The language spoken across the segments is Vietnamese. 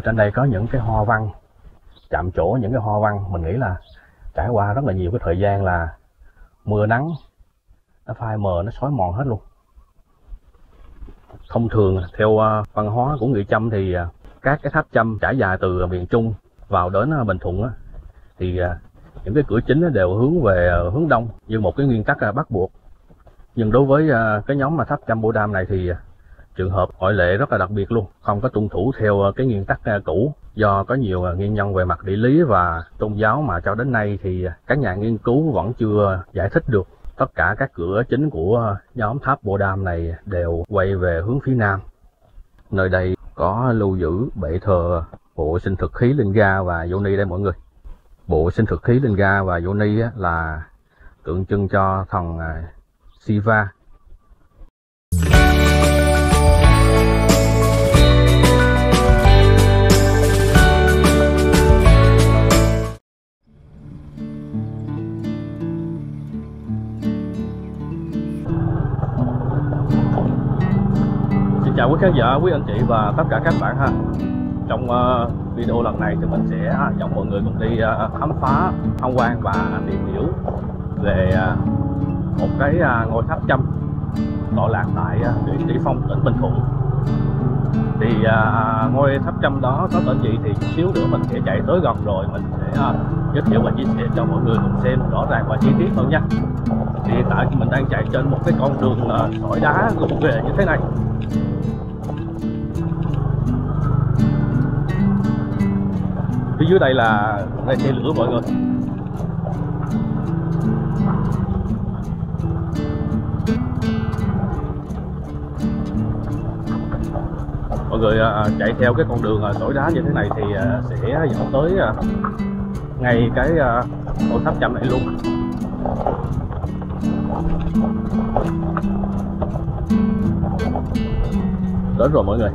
ở trên đây có những cái hoa văn chạm chỗ những cái hoa văn. Mình nghĩ là trải qua rất là nhiều cái thời gian là mưa nắng nó phai mờ nó xói mòn hết luôn. Thông thường theo à, văn hóa của người chăm thì à, các cái tháp chăm trải dài từ miền trung vào đến à, bình thuận á, thì những cái cửa chính đều hướng về hướng đông như một cái nguyên tắc bắt buộc. Nhưng đối với cái nhóm mà tháp chăm bô đam này thì trường hợp ngoại lệ rất là đặc biệt luôn không có tuân thủ theo ờ, cái nguyên tắc ờ, cũ do có nhiều ờ, nguyên nhân về mặt địa lý và tôn giáo mà cho đến nay thì các nhà nghiên cứu vẫn chưa giải thích được tất cả các cửa chính của nhóm tháp Bồ Đam này đều quay về hướng phía nam. Nơi đây có lưu giữ bệ thờ bộ sinh thực khí linh ga và Yoni đây mọi người. Bộ sinh thực khí linh ga và Yoni là tượng trưng cho thần Shiva. Chào quý khán giả, quý anh chị và tất cả các bạn ha. Trong uh, video lần này thì mình sẽ à, dẫn mọi người cùng đi uh, khám phá, tham quan và tìm hiểu về uh, một cái uh, ngôi tháp châm tọa lạc tại uh, huyện Tỷ Phong, tỉnh Bình Thuận. Thì uh, ngôi tháp châm đó có tên gì thì chút xíu nữa mình sẽ chạy tới gần rồi mình sẽ uh, giới thiệu và chia sẻ cho mọi người cùng xem rõ ràng và chi tiết hơn nha. Thì hiện tại mình đang chạy trên một cái con đường ờ, sỏi đá gục ghề như thế này. Phía dưới đây là đây xe lửa mọi người. Mọi người ờ, ờ, chạy theo cái con đường sỏi đá như thế này thì sẽ dẫn tới ngay cái ngôi tháp chậm này luôn. Đến rồi mọi người.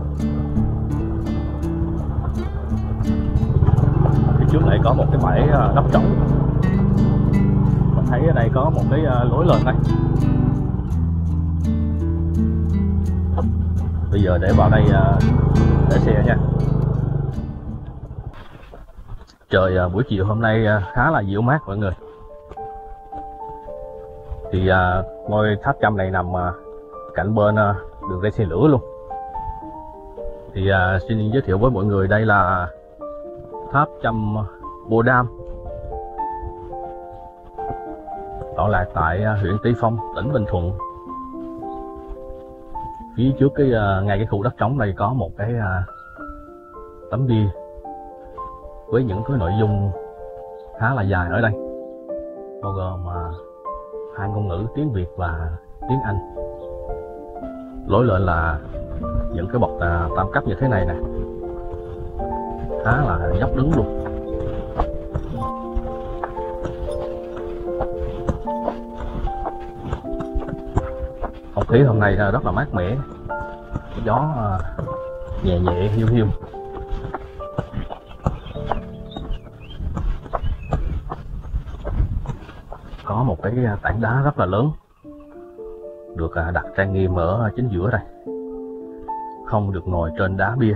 Phía trước này có một cái bãi à, đắp trống. Mình thấy ở đây có một cái à, lối lên đây. Bây giờ để vào đây à, để xe nha. Trời buổi chiều hôm nay khá là dịu mát mọi người. Thì ngôi tháp trăm này nằm cạnh bên đường ray xe lửa luôn thì à, xin giới thiệu với mọi người đây là tháp chăm Bồ Đam tọa lạc tại à, huyện tây Phong, tỉnh Bình Thuận. Phía trước cái à, ngay cái khu đất trống này có một cái tấm bia với những cái nội dung khá là dài ở đây, bao gồm hai ngôn ngữ tiếng Việt và tiếng Anh. Lối lên là những cái bậc à, tam cấp như thế này nè. Khá là dốc đứng luôn. Không khí hôm nay à, rất là mát mẻ. Gió à, nhẹ nhẹ, hiu hiu. Có một cái tảng đá rất là lớn, được đặt trang nghiêm ở chính giữa đây không được ngồi trên đá bia.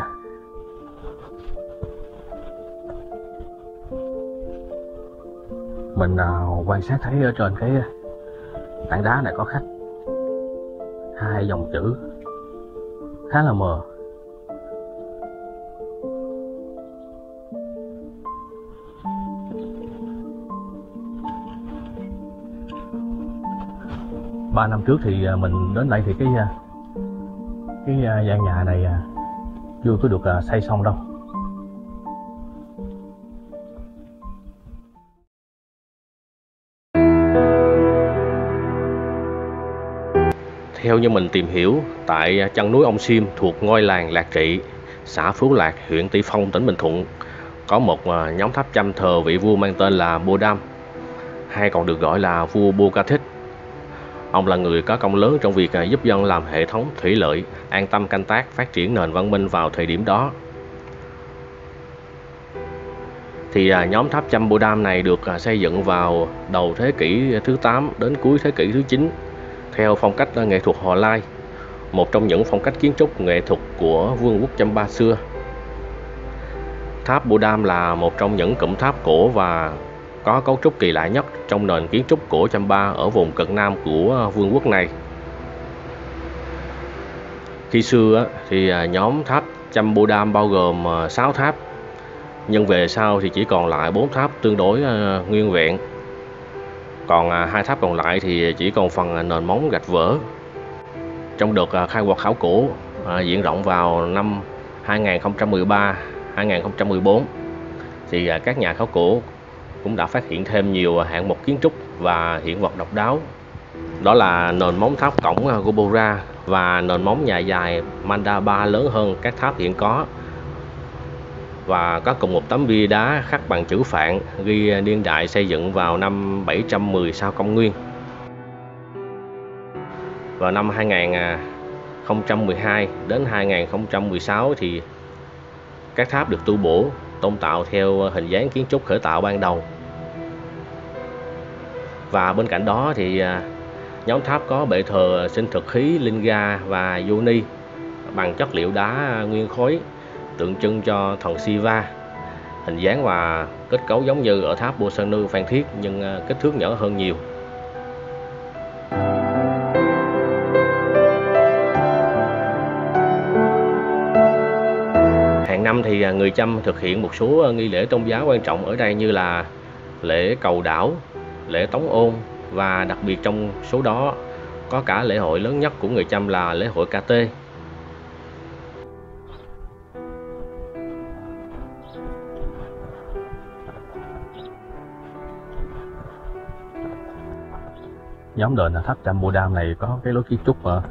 Mình nào quan sát thấy ở trên cái, tảng đá này có khắc hai dòng chữ. Khá là mờ. Ba năm trước thì à, mình đến đây thì cái à, cái à, gian nhà này à, chưa có được à, xây xong đâu Theo như mình tìm hiểu, tại chân núi Ông Sim thuộc ngôi làng Lạc Trị, xã Phú Lạc, huyện Tỷ Phong, tỉnh Bình Thuận, có một nhóm tháp chăm thờ vị vua mang tên là Bô Đam, hay còn được gọi là vua Bô Ca Thích. Ông là người có công lớn trong việc à, giúp dân làm hệ thống thủy lợi, an tâm canh tác, phát triển nền văn minh vào thời điểm đó. Thì à, nhóm tháp chăm Bồ Đam này được à, xây dựng vào đầu thế kỷ thứ 8 đến cuối thế kỷ thứ 9 theo phong cách nghệ thuật Họ Lai, một trong những phong cách kiến trúc nghệ thuật của vương quốc Champa xưa. tháp Bodam là một trong những cụm tháp cổ và có cấu trúc kỳ lạ nhất trong nền kiến trúc cổ Champa ở vùng cực nam của à, vương quốc này. Khi xưa thì à, nhóm tháp Chambodam bao gồm à, 6 tháp, nhưng về sau thì chỉ còn lại 4 tháp tương đối nguyên vẹn. Còn hai tháp còn lại thì chỉ còn phần nền móng gạch vỡ. Trong đợt khai quật khảo cổ diễn rộng vào năm 2013 2014 thì các nhà khảo cổ cũng đã phát hiện thêm nhiều hạng mục kiến trúc và hiện vật độc đáo. Đó là nền móng tháp cổng à, Gobora và nền móng nhà dài Mandapa lớn hơn các tháp hiện có. Và có cùng một tấm bia đá khắc bằng chữ Phạn, ghi niên đại xây dựng vào năm 710 sau công nguyên. Vào năm 2012 đến 2016 thì các tháp được tu bổ tôn tạo theo hình dáng kiến trúc khởi tạo ban đầu. Và bên cạnh đó thì à, Nhóm tháp có bệ thờ sinh thực khí Linga và Yoni bằng chất liệu đá nguyên khối, tượng trưng cho thần Siva. Hình dáng và kết cấu giống như ở tháp Bosanu Phan Thiết nhưng à, kích thước nhỏ hơn nhiều. Người Chăm thực hiện một số ờ, nghi lễ tôn giáo quan trọng ở đây như là lễ cầu đảo, lễ tống ôn, và đặc biệt trong số đó có cả lễ hội lớn nhất của người Chăm là lễ hội KT. Nhóm đền tháp Chăm Bồ Đam này có cái lối kiến trúc ờ,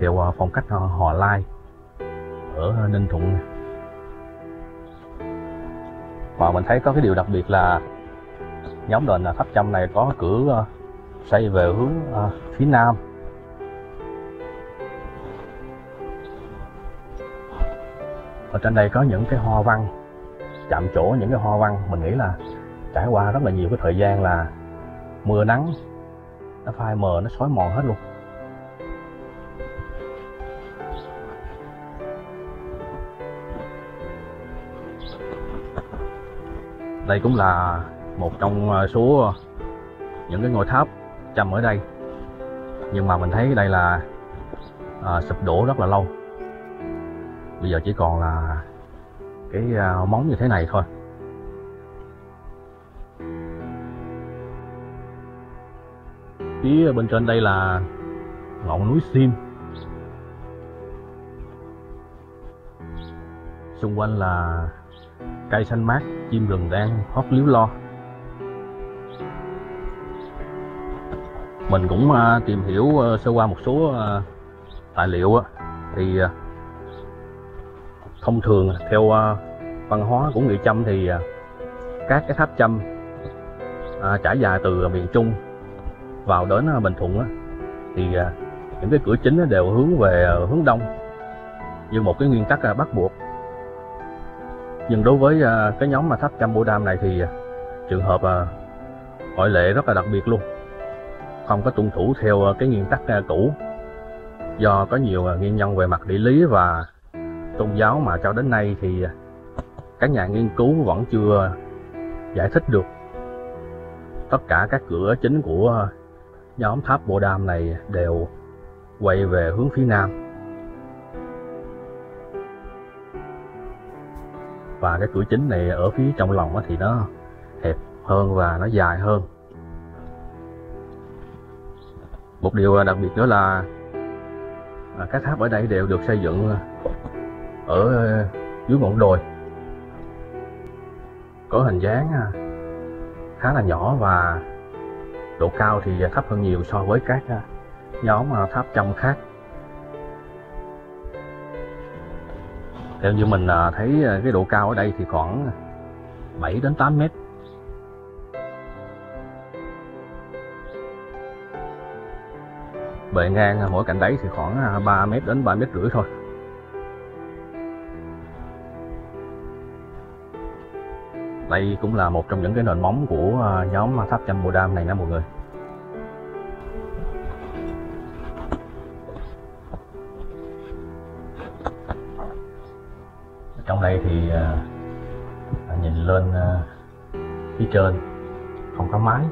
theo ờ, phong cách Hòa Lai ở Ninh Thuận mà mình thấy có cái điều đặc biệt là nhóm đền tháp Chăm này có cửa ờ, xây về hướng à, phía nam. Ở trên đây có những cái hoa văn chạm chỗ những cái hoa văn. Mình nghĩ là trải qua rất là nhiều cái thời gian là mưa nắng nó phai mờ nó xói mòn hết luôn. Đây cũng là một trong ờ, số những cái ngôi tháp chăm ở đây. Nhưng mà mình thấy đây là à, sụp đổ rất là lâu. Bây giờ chỉ còn là cái à, móng như thế này thôi. Phía bên trên đây là ngọn núi sim. Xung quanh là cây xanh mát chim rừng đang hót líu lo. Mình cũng uh, tìm hiểu uh, sơ qua một số uh, tài liệu uh, thì uh, thông thường theo uh, văn hóa của người Chăm thì uh, các cái tháp Chăm uh, trải dài từ miền Trung vào đến uh, Bình Thuận uh, thì uh, những cái cửa chính đều hướng về hướng đông. Như một cái nguyên tắc bắt buộc nhưng đối với à, cái nhóm mà tháp trăm Bồ Đam này thì à, trường hợp à, ngoại lệ rất là đặc biệt luôn. Không có tuân thủ theo cái nguyên tắc cũ. Do có nhiều nguyên nhân về mặt địa lý và tôn giáo mà cho đến nay thì các nhà nghiên cứu vẫn chưa giải thích được tất cả các cửa chính của nhóm tháp Bồ Đam này đều quay về hướng phía nam. Và cái cửa chính này ở phía trong lòng thì nó hẹp hơn và nó dài hơn. Một điều đặc biệt nữa là à, các tháp ở đây đều được xây dựng ở dưới ngọn đồi. Có hình dáng à, khá là nhỏ và độ cao thì thấp hơn nhiều so với các à, nhóm tháp trong khác. Theo như mình à, thấy à, cái độ cao ở đây thì khoảng 7 đến 8 mét. Bề ngang à, mỗi cạnh đáy thì khoảng 3 mét đến 3 mét rưỡi thôi. Đây cũng là một trong những cái nền móng của nhóm tháp chăm bồ đam này nha mọi người. Đây thì à, nhìn lên à, phía trên không có mái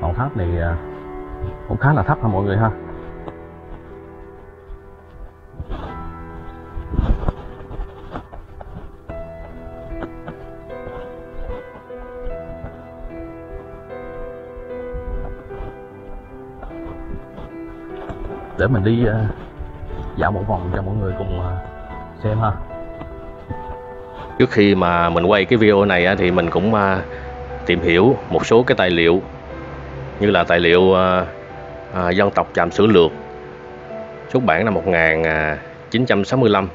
ngọn tháp này à, cũng khá là thấp ha mọi người ha? Để mình đi uh, dạo một vòng cho mọi người cùng uh, xem ha. Trước khi mà mình quay cái video này thì mình cũng uh, tìm hiểu một số cái tài liệu như là tài liệu uh, uh, dân tộc Tràm Sử Lược. Xuất bản năm 1965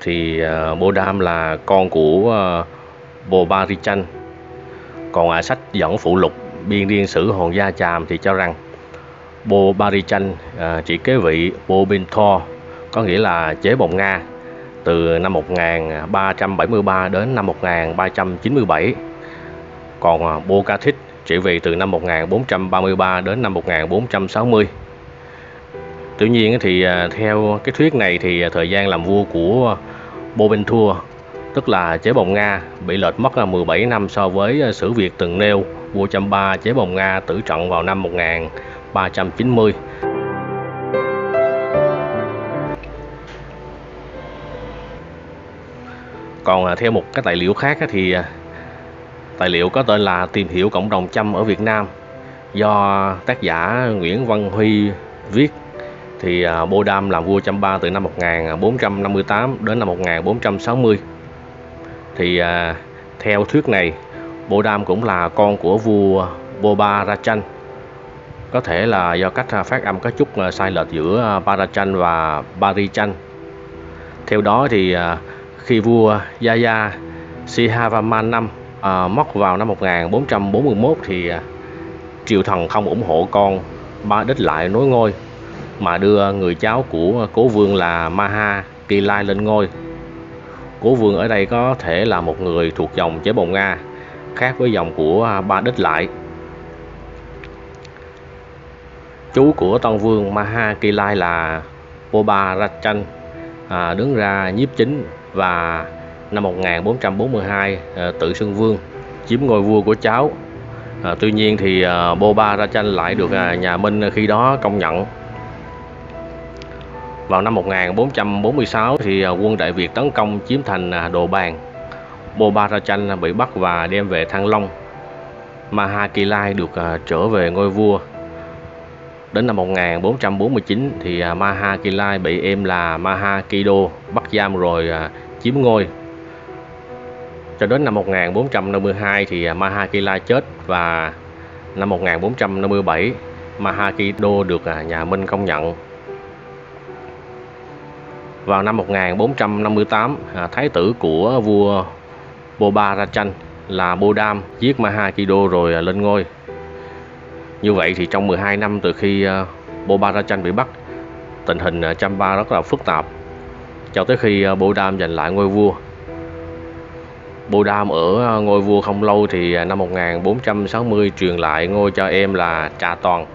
thì uh, Bô Đam là con của uh, Bồ Ba Ri Chanh. Còn ở sách dẫn phụ lục biên niên sử Hòn Gia Tràm thì cho rằng Bo Barichan à, chỉ kế vị Bo Bintho có nghĩa là chế bồng Nga từ năm 1373 đến năm 1397 còn à, Bo Bô chỉ vị từ năm 1433 đến năm 1460 Tuy nhiên thì à, theo cái thuyết này thì à, thời gian làm vua của Bo Bin tức là chế bồng Nga bị lệch mất 17 năm so với sử Việt từng nêu. Vua Champa chế bồng Nga tử trận vào năm 1000 390 còn à, theo một cái tài liệu khác thì à, tài liệu có tên là tìm hiểu cộng đồng chăm ở Việt Nam. Do tác giả Nguyễn Văn Huy viết thì à, Bô Đam làm vua Chăm Ba từ năm 1458 đến năm 1460 thì theo thuyết này Bô Đam cũng là con của vua Bô Ba Ra Chanh có thể là do cách à, phát âm có chút à, sai lệch giữa à, Parachan và Parichan. Theo đó thì khi vua Yaya Sihavaman năm à, mất vào năm 1441 thì triều thần không ủng hộ con ba đích lại nối ngôi mà đưa người cháu của cố vương là Maha Kỳ Lai lên ngôi. Cố vương ở đây có thể là một người thuộc dòng chế bồng Nga khác với dòng của ba đích lại chú của Tân Vương Maha Kilai là Boba Rachan à, đứng ra nhiếp chính và năm 1442 à, tự xưng vương chiếm ngôi vua của cháu. À, tuy nhiên thì à, Boba Rachan lại được à, nhà Minh khi đó công nhận. Vào năm 1446 thì à, quân Đại Việt tấn công chiếm thành à, Đồ Bàn Boba Rachan bị bắt và đem về Thăng Long. Maha Kilai được à, trở về ngôi vua. Đến năm 1449 thì à, Maha Kilai bị em là Maha Kido bắt giam rồi à, chiếm ngôi. Cho đến năm 1452 thì à, Maha Kilai chết và năm 1457 Maha Kido được nhà Minh công nhận. Vào năm 1458, thái tử của vua Boba Rachan là Bodam giết Maha Kido rồi lên ngôi. Như vậy thì trong 12 năm từ khi ờ, uh, Boba bị bắt, tình hình ờ, Champa rất là phức tạp cho tới khi ờ, Bodam giành lại ngôi vua. Bodam ở ngôi vua không lâu thì năm 1460 truyền lại ngôi cho em là Trà Toàn,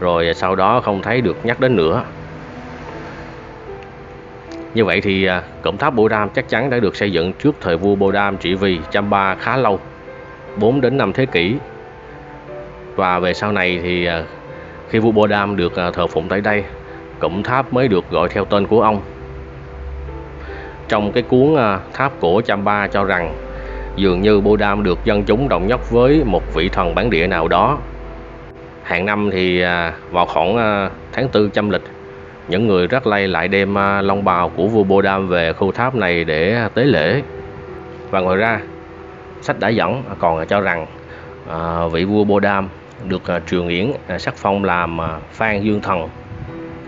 rồi sau đó không thấy được nhắc đến nữa. Như vậy thì cụm tháp Bodam chắc chắn đã được xây dựng trước thời vua Bodam trị vì Champa khá lâu, 4 đến 5 thế kỷ và về sau này thì ờ, khi vua Bô Đam được ờ, thờ phụng tại đây cụm tháp mới được gọi theo tên của ông. Trong cái cuốn ờ, tháp cổ Champa cho rằng dường như Bô Đam được dân chúng đồng nhất với một vị thần bản địa nào đó. Hàng năm thì vào khoảng tháng tư châm lịch, những người rất lây lại đem long bào của vua Bô Đam về khu tháp này để tế lễ. Và ngoài ra, sách đã dẫn còn cho rằng vị vua Bô Đam được à, Trường truyền yến à, sắc phong làm à, Phan Dương Thần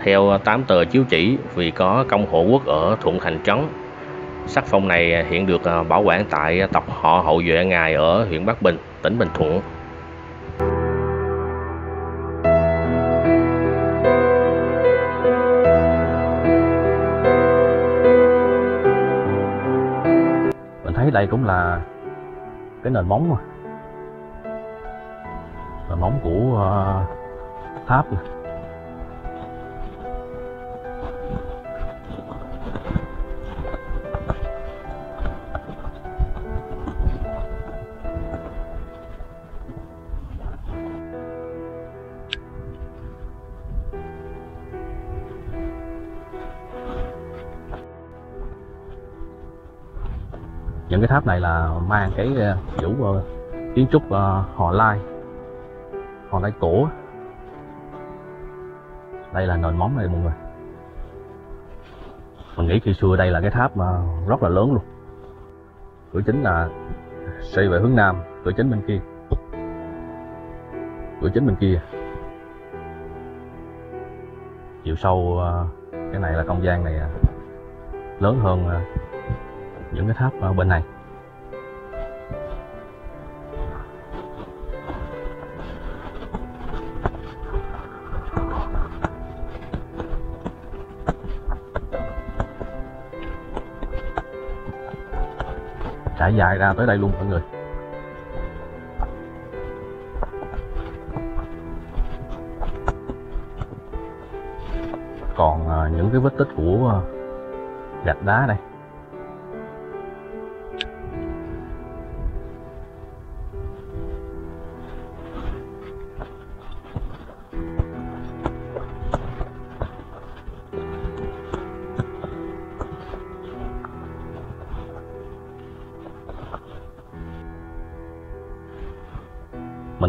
theo tám tờ chiếu chỉ vì có công hộ quốc ở Thuận Thành Trấn. Sắc phong này hiện được bảo quản tại tộc họ hậu duệ ngài ở huyện Bắc Bình, tỉnh Bình Thuận. Mình thấy đây cũng là cái nền móng mà móng của uh, tháp nè. Những cái tháp này là mang cái vũ kiểu ờ, kiến trúc uh, họ lai còn lai cổ. Đây là nền móng này, mọi người. Mình nghĩ khi xưa đây là cái tháp mà rất là lớn luôn. Cửa chính là xây về hướng nam, cửa chính bên kia. Cửa chính bên kia. Chiều sâu à, cái này là không gian này à, lớn hơn à, những cái tháp bên này. Trải dài ra tới đây luôn, mọi người. Còn à, những cái vết tích của à, gạch đá đây.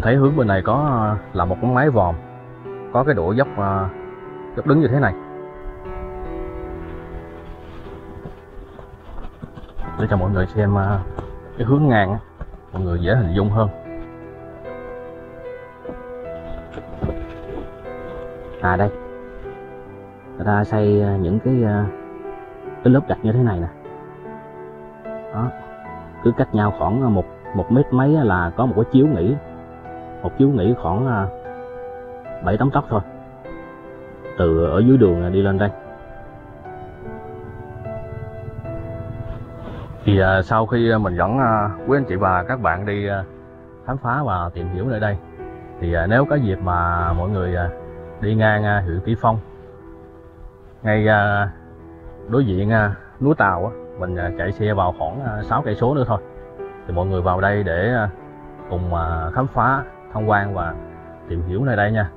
Thấy hướng bên này có ờ, là một cái mái vòm. Có cái độ dốc ờ, dốc đứng như thế này. Để cho mọi người xem ờ, cái hướng ngang mọi người dễ hình dung hơn. À đây. Người ta xây những cái cái lớp gạch như thế này nè. Đó. Cứ cách nhau khoảng một một mét mấy là có một cái chiếu nghỉ một chú nghỉ khoảng à, bảy, tám tóc thôi. Từ ở dưới đường à, đi lên đây. Thì à, sau khi mình dẫn quý anh chị và các bạn đi khám phá và tìm hiểu nơi đây, thì nếu có dịp mà mọi người đi ngang huyện Tỷ Phong, ngay đối diện núi Tàu mình chạy xe vào khoảng 6 cây số nữa thôi. Thì mọi người vào đây để cùng khám phá tham quan và tìm hiểu nơi đây nha.